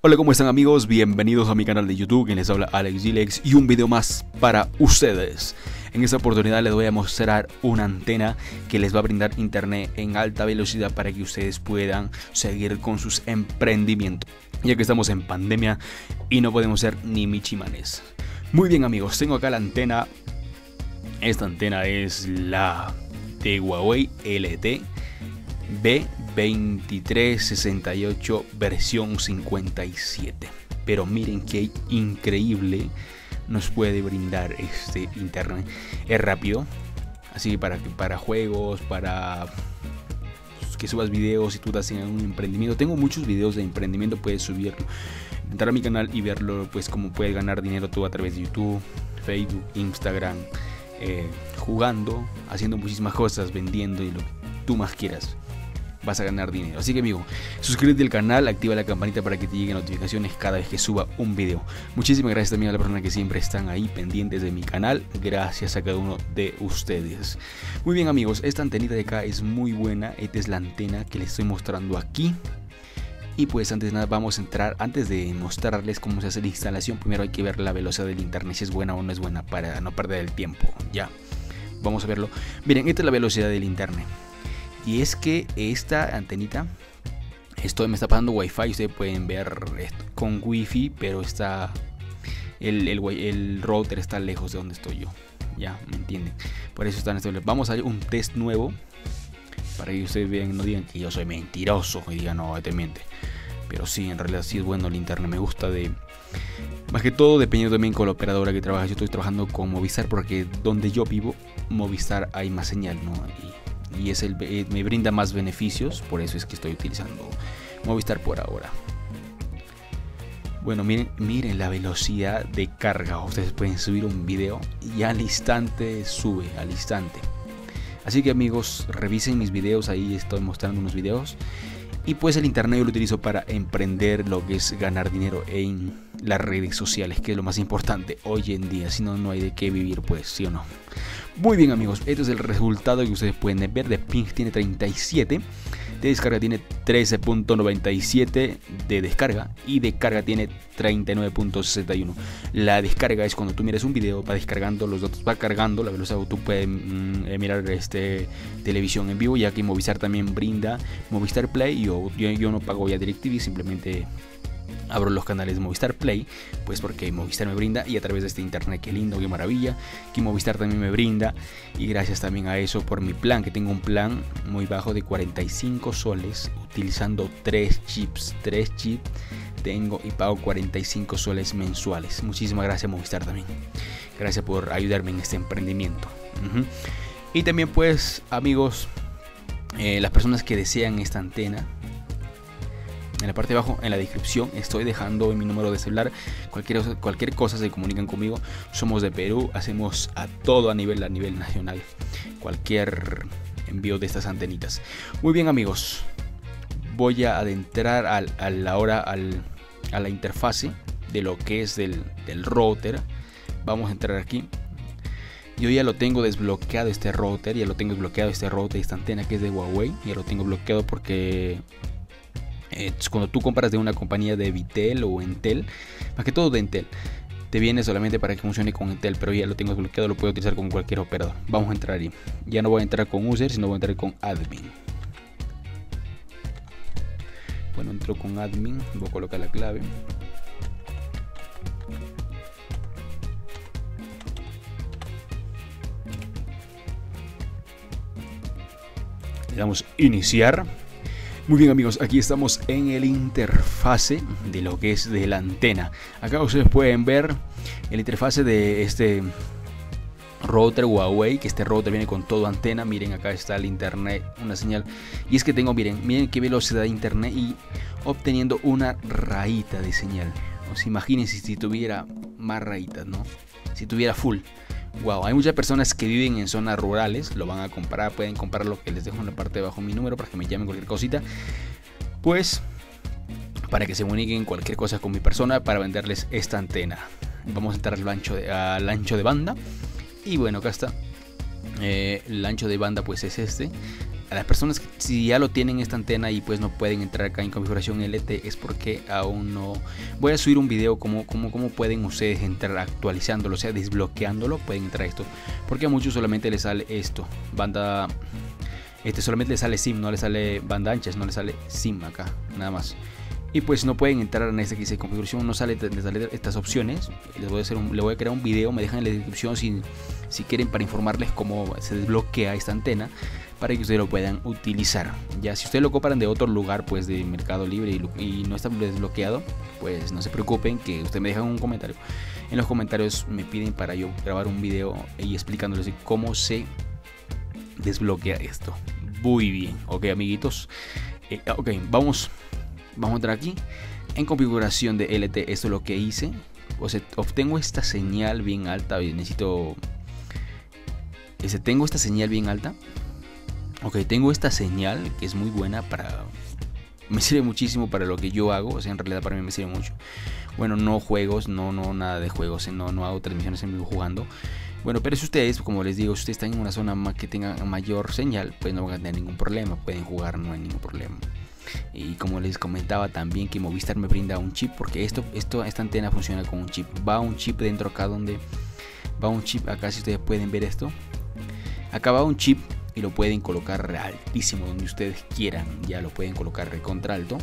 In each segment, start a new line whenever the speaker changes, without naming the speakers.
Hola, ¿cómo están amigos? Bienvenidos a mi canal de YouTube, quien les habla Alex Gilex y un video más para ustedes. En esta oportunidad les voy a mostrar una antena que les va a brindar internet en alta velocidad para que ustedes puedan seguir con sus emprendimientos. Ya que estamos en pandemia y no podemos ser ni michimanes. Muy bien amigos, tengo acá la antena. Esta antena es la de Huawei LT B2368 versión 57. Pero miren que increíble nos puede brindar este internet. Es rápido, así para, para juegos, para que subas videos y tú estás en un emprendimiento. Tengo muchos videos de emprendimiento, puedes subirlo, entrar a mi canal y verlo, pues cómo puedes ganar dinero tú a través de YouTube, Facebook, Instagram, eh, jugando, haciendo muchísimas cosas, vendiendo y lo que tú más quieras vas a ganar dinero. Así que amigo, suscríbete al canal, activa la campanita para que te lleguen notificaciones cada vez que suba un video. Muchísimas gracias también a las personas que siempre están ahí pendientes de mi canal. Gracias a cada uno de ustedes. Muy bien amigos, esta antenita de acá es muy buena. Esta es la antena que les estoy mostrando aquí. Y pues antes de nada vamos a entrar, antes de mostrarles cómo se hace la instalación, primero hay que ver la velocidad del internet, si es buena o no es buena, para no perder el tiempo. Ya, vamos a verlo. Miren, esta es la velocidad del internet. Y es que esta antenita, esto me está pasando wifi, ustedes pueden ver esto con wifi, pero está el, el, router está lejos de donde estoy yo. Ya, ¿me entienden? Por eso están estables. Vamos a hacer un test nuevo. Para que ustedes vean, no digan que yo soy mentiroso y digan, no, te miente. Pero sí, en realidad sí es bueno el internet. Me gusta de... Más que todo dependiendo también con la operadora que trabaja. Yo estoy trabajando con Movistar porque donde yo vivo, Movistar hay más señal, ¿no? y es el, eh, me brinda más beneficios, por eso es que estoy utilizando Movistar por ahora. Bueno, miren, miren la velocidad de carga. Ustedes pueden subir un video y al instante sube, al instante. Así que amigos, revisen mis videos, ahí estoy mostrando unos videos. Y pues el internet yo lo utilizo para emprender lo que es ganar dinero en las redes sociales, que es lo más importante hoy en día. Si no, no hay de qué vivir, pues, sí o no. Muy bien amigos, este es el resultado que ustedes pueden ver. De ping tiene 37, de descarga tiene 13.97 de descarga y de carga tiene 39.61. La descarga es cuando tú miras un video, va descargando los datos, va cargando la velocidad, tú puedes mm, eh, mirar este, televisión en vivo, ya que Movistar también brinda Movistar Play. Yo, yo, yo no pago ya DirecTV, simplemente abro los canales Movistar Play, pues porque Movistar me brinda y a través de este internet, qué lindo, qué maravilla, que Movistar también me brinda y gracias también a eso por mi plan, que tengo un plan muy bajo de 45 soles utilizando 3 chips, 3 chips tengo y pago 45 soles mensuales. Muchísimas gracias Movistar también. Gracias por ayudarme en este emprendimiento. Y también pues amigos, eh, las personas que desean esta antena, en la parte de abajo, en la descripción, estoy dejando mi número de celular. Cualquier, cualquier cosa se comunican conmigo. Somos de Perú, hacemos a todo a nivel, a nivel nacional. Cualquier envío de estas antenitas. Muy bien amigos, voy a adentrar al, a la a la interfase de lo que es del, del router. Vamos a entrar aquí. Yo ya lo tengo desbloqueado este router, ya lo tengo desbloqueado este router, esta antena que es de Huawei, ya lo tengo bloqueado porque eh, cuando tú compras de una compañía de Vitel o Entel, más que todo de Entel, te viene solamente para que funcione con Entel, pero ya lo tengo desbloqueado, lo puedo utilizar con cualquier operador. Vamos a entrar ahí. Ya no voy a entrar con user, sino voy a entrar con admin. Bueno, entro con admin, voy a colocar la clave. Le damos iniciar. Muy bien amigos, aquí estamos en el interfase de lo que es de la antena. Acá ustedes pueden ver el interfase de este router Huawei, que este router viene con todo antena. Miren, acá está el internet, una señal. Y es que tengo, miren, miren qué velocidad de internet y obteniendo una rayita de señal. O sea, si tuviera más rayitas, ¿no? Si tuviera full. Wow, hay muchas personas que viven en zonas rurales, lo van a comprar, pueden comprar lo que les dejo en la parte de abajo mi número para que me llamen cualquier cosita. Pues para que se comuniquen cualquier cosa con mi persona para venderles esta antena. Vamos a entrar al ancho de, ancho de banda. Y bueno, acá está. Eh, el ancho de banda pues es este. A las personas que si ya lo tienen esta antena y pues no pueden entrar acá en configuración LT es porque aún no voy a subir un video como, como, como pueden ustedes entrar actualizándolo, o sea desbloqueándolo, pueden entrar esto, porque a muchos solamente les sale esto, banda este solamente le sale SIM, no le sale banda ancha, no le sale SIM acá, nada más. Y pues no pueden entrar en este que dice configuración, no sale, les estas opciones. Les voy a hacer un, le voy a crear un video, me dejan en la descripción si, si quieren para informarles cómo se desbloquea esta antena para que ustedes lo puedan utilizar. Ya si ustedes lo compran de otro lugar, pues de Mercado Libre y, no está desbloqueado, pues no se preocupen que ustedes me dejan un comentario. En los comentarios me piden para yo grabar un video y explicándoles cómo se desbloquea esto. Muy bien, ok amiguitos. Eh, ok, vamos, vamos a entrar aquí. En configuración de LT, esto es lo que hice. O sea, obtengo esta señal bien alta. Necesito... Ese, tengo esta señal bien alta Ok, tengo esta señal que es muy buena para... Me sirve muchísimo para lo que yo hago, o sea, en realidad para mí me sirve mucho. Bueno, no juegos, no, no, nada de juegos, no, no hago transmisiones en vivo jugando. Bueno, pero si ustedes, como les digo, si ustedes están en una zona que tenga mayor señal, pues no van a tener ningún problema, pueden jugar, no hay ningún problema. Y como les comentaba también que Movistar me brinda un chip, porque esto, esta antena funciona con un chip. Va un chip dentro acá donde va un chip, acá si ustedes pueden ver esto. Acá va un chip y lo pueden colocar altísimo donde ustedes quieran. Ya lo pueden colocar recontra alto.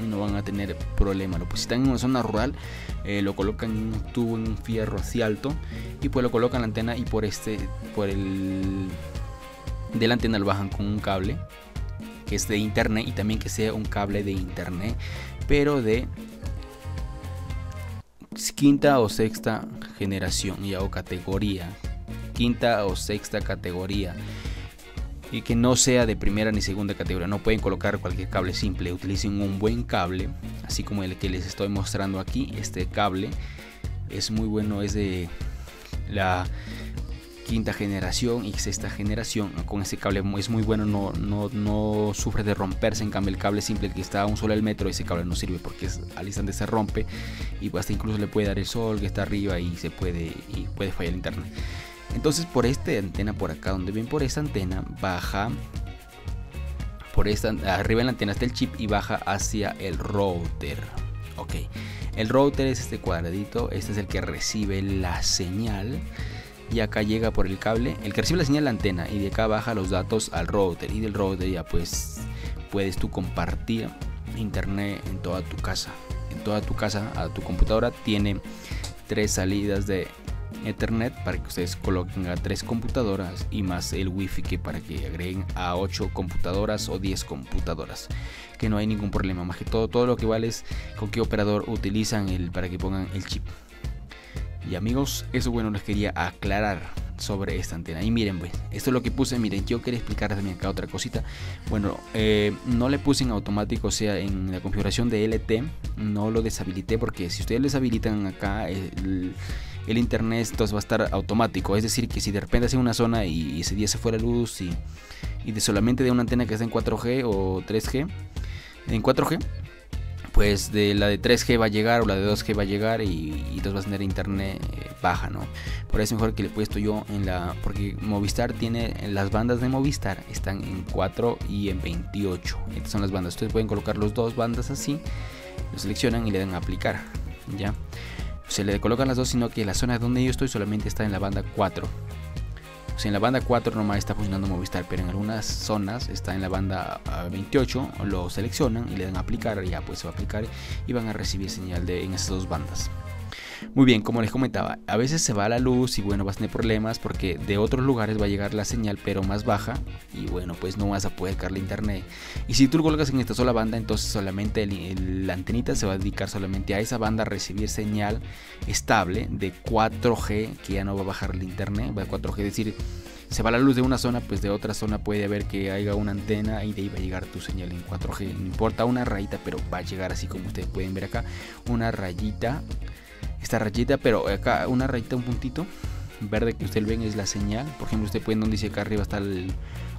No van a tener problema. Pues, si están en una zona rural, eh, lo colocan en un tubo, en un fierro así alto. Y pues lo colocan la antena y por este, por el de la antena lo bajan con un cable que es de internet y también que sea un cable de internet, pero de quinta o sexta generación ya o categoría quinta o sexta categoría y que no sea de primera ni segunda categoría. No pueden colocar cualquier cable simple, utilicen un buen cable, así como el que les estoy mostrando aquí. Este cable es muy bueno, es de la quinta generación y sexta generación. Con este cable es muy bueno, no, no, no sufre de romperse. En cambio, el cable simple que está a un solo el metro, ese cable no sirve porque es, al instante se rompe y hasta incluso le puede dar el sol que está arriba y se puede y puede fallar el internet. Entonces por esta antena por acá, donde ven por esta antena, baja por esta arriba en la antena está el chip y baja hacia el router. Ok, el router es este cuadradito, este es el que recibe la señal y acá llega por el cable, el que recibe la señal la antena y de acá baja los datos al router y del router ya pues puedes tú compartir internet en toda tu casa. En toda tu casa, a tu computadora tiene tres salidas de Ethernet para que ustedes coloquen a tres computadoras y más el wifi que para que agreguen a 8 computadoras o 10 computadoras que no hay ningún problema más que todo todo lo que vale es con qué operador utilizan el para que pongan el chip y amigos eso bueno les quería aclarar sobre esta antena. Y miren pues esto es lo que puse. Miren yo quería explicar también acá otra cosita. Bueno eh, no le puse en automático o sea en la configuración de LT no lo deshabilité porque si ustedes deshabilitan acá el internet entonces va a estar automático. Es decir, que si de repente hace una zona y se fuera luz y, y de solamente de una antena que está en 4G o 3G, en 4G, pues de la de 3G va a llegar o la de 2G va a llegar y, entonces vas a tener internet eh, baja, ¿no? Por eso es mejor que le he puesto yo en la... Porque Movistar tiene... Las bandas de Movistar están en 4 y en 28. Estas son las bandas. Ustedes pueden colocar los dos bandas así. Lo seleccionan y le dan a aplicar. ¿Ya? se le colocan las dos, sino que la zona donde yo estoy solamente está en la banda 4. En la banda 4 nomás está funcionando Movistar, pero en algunas zonas está en la banda 28, ah, lo seleccionan y le dan a aplicar, ya pues se va a aplicar y van a recibir señal de en esas dos bandas. Muy bien, como les comentaba, a veces se va la luz y bueno, vas a tener problemas porque de otros lugares va a llegar la señal pero más baja y bueno, pues no vas a poder cargar internet. Y si tú lo colocas en esta sola banda, entonces solamente la antenita se va a dedicar solamente a esa banda a recibir señal estable de 4G, que ya no va a bajar el internet, va a 4G, es decir, se va la luz de una zona, pues de otra zona puede haber que haya una antena y de ahí va a llegar tu señal en 4G. No importa una rayita, pero va a llegar así como ustedes pueden ver acá, una rayita esta rayita, pero acá una rayita, un puntito verde que usted ven es la señal. Por ejemplo, usted puede donde dice acá arriba está el,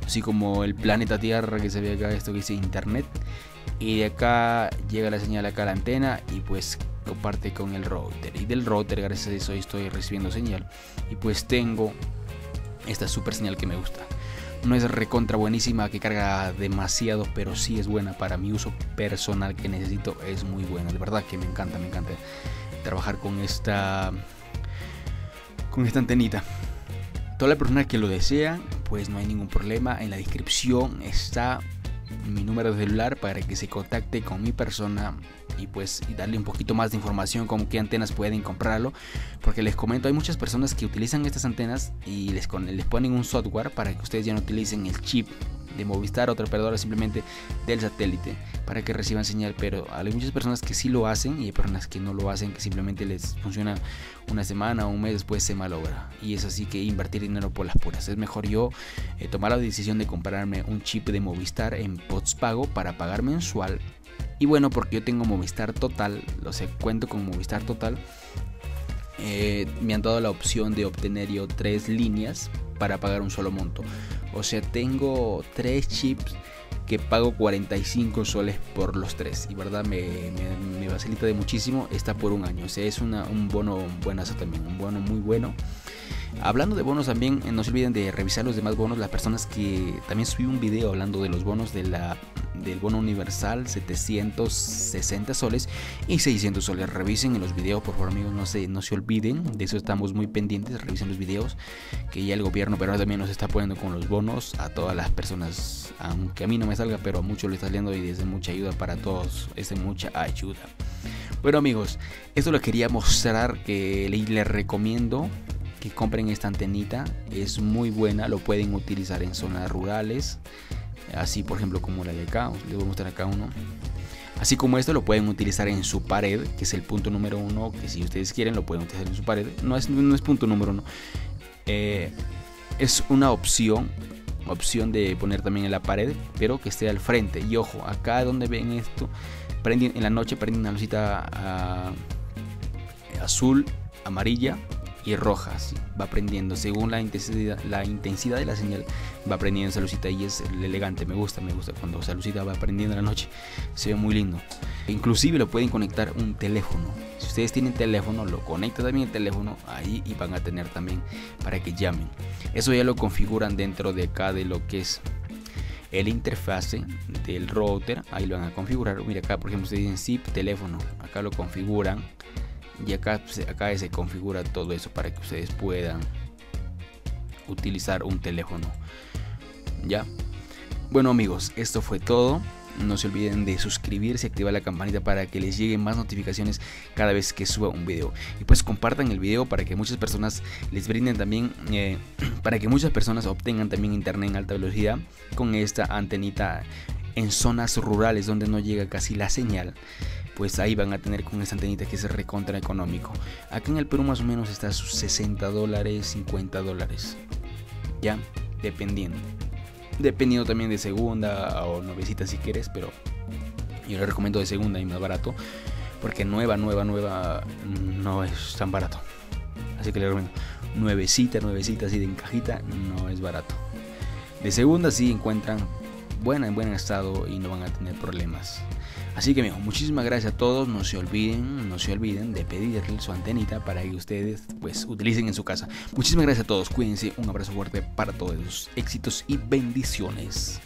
así como el planeta Tierra que se ve acá, esto que dice internet. Y de acá llega la señal acá a la antena y pues comparte con el router. Y del router, gracias a eso, estoy recibiendo señal. Y pues tengo esta super señal que me gusta. No es recontra buenísima que carga demasiado, pero sí es buena para mi uso personal que necesito. Es muy buena, de verdad que me encanta, me encanta trabajar con esta con esta antenita. Toda la persona que lo desea, pues no hay ningún problema. En la descripción está mi número de celular para que se contacte con mi persona y pues darle un poquito más de información con qué antenas pueden comprarlo porque les comento hay muchas personas que utilizan estas antenas y les, les ponen un software para que ustedes ya no utilicen el chip de Movistar otra operadora simplemente del satélite para que reciban señal. Pero hay muchas personas que sí lo hacen y hay personas que no lo hacen que simplemente les funciona una semana o un mes después se malogra. Y es así que invertir dinero por las puras. Es mejor yo eh, tomar la decisión de comprarme un chip de Movistar en pago para pagar mensual. Y bueno porque yo tengo Movistar Total lo sé cuento con Movistar Total eh, me han dado la opción de obtener yo tres líneas para pagar un solo monto o sea, tengo tres chips que pago 45 soles por los tres. Y verdad, me, me, facilita de muchísimo. Está por un año. O sea, es una, un bono buenazo también. Un bono muy bueno. Hablando de bonos también, eh, no se olviden de revisar los demás bonos. Las personas que también subí un video hablando de los bonos de la, del bono universal, 760 soles y 600 soles. Revisen en los videos, por favor amigos, no se, no se olviden. De eso estamos muy pendientes. Revisen los videos que ya el gobierno pero también nos está poniendo con los bonos a todas las personas. Aunque a mí no me salga, pero a muchos le está saliendo y es de mucha ayuda para todos. Es de mucha ayuda. Bueno amigos, esto lo quería mostrar que les recomiendo que compren esta antenita. Es muy buena, lo pueden utilizar en zonas rurales. Así por ejemplo como la de acá, les voy a mostrar acá uno. Así como esto lo pueden utilizar en su pared, que es el punto número uno, que si ustedes quieren lo pueden utilizar en su pared. No es, no es punto número uno. Eh, es una opción, opción de poner también en la pared, pero que esté al frente. Y ojo, acá donde ven esto, prenden, en la noche prenden una lucita ah, azul, amarilla y rojas. Va prendiendo según la intensidad, la intensidad de la señal. Va prendiendo esa lucita y es elegante. Me gusta, me gusta cuando esa lucita va prendiendo en la noche. Se ve muy lindo. Inclusive lo pueden conectar un teléfono. Si ustedes tienen teléfono, lo conectan también el teléfono ahí y van a tener también para que llamen. Eso ya lo configuran dentro de acá de lo que es el interfase del router. Ahí lo van a configurar. Mira acá, por ejemplo, ustedes dicen zip teléfono. Acá lo configuran y acá, acá se configura todo eso para que ustedes puedan utilizar un teléfono. Ya bueno amigos esto fue todo. No se olviden de suscribirse y activar la campanita para que les lleguen más notificaciones cada vez que suba un video. Y pues compartan el video para que muchas personas les brinden también, eh, para que muchas personas obtengan también internet en alta velocidad con esta antenita en zonas rurales donde no llega casi la señal pues ahí van a tener con esta antenita que es recontra económico. Acá en el Perú más o menos está a sus 60 dólares, 50 dólares. Ya, dependiendo. Dependiendo también de segunda o novecita si quieres, pero yo le recomiendo de segunda y más barato. Porque nueva, nueva, nueva no es tan barato. Así que le recomiendo. Nuevecita, nuevecita así de encajita no es barato. De segunda sí encuentran buena en buen estado y no van a tener problemas. Así que muchísimas gracias a todos. No se olviden, no se olviden de pedirle su antenita para que ustedes pues utilicen en su casa. Muchísimas gracias a todos. Cuídense. Un abrazo fuerte para todos. Éxitos y bendiciones.